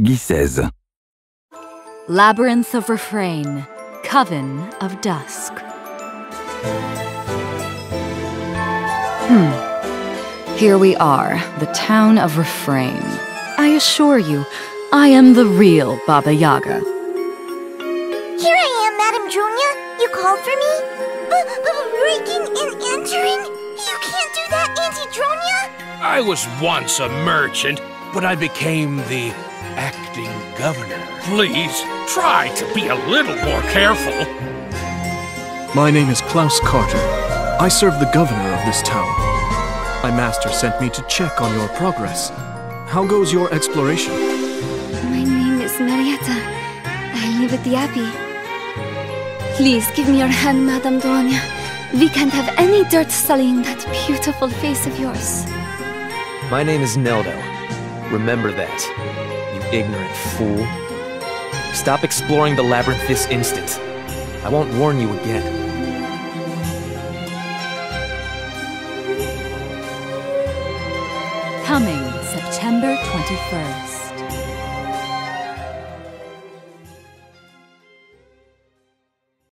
Guy 16. Labyrinth of Refrain, Coven of Dusk. Hmm. Here we are, the town of Refrain. I assure you, I am the real Baba Yaga. Here I am, Madame Dronya. You called for me? B- b- breaking and entering? You can't do that, Auntie Dronya! I was once a merchant, but I became the acting governor. Please, try to be a little more careful. My name is Klaus Carter. I serve the governor of this town. My master sent me to check on your progress. How goes your exploration? My name is Marietta. I live at the Abbey. Please give me your hand, Madame Dronya. We can't have any dirt sullying that beautiful face of yours. My name is Neldo. Remember that, you ignorant fool. Stop exploring the labyrinth this instant. I won't warn you again. Coming September 21st.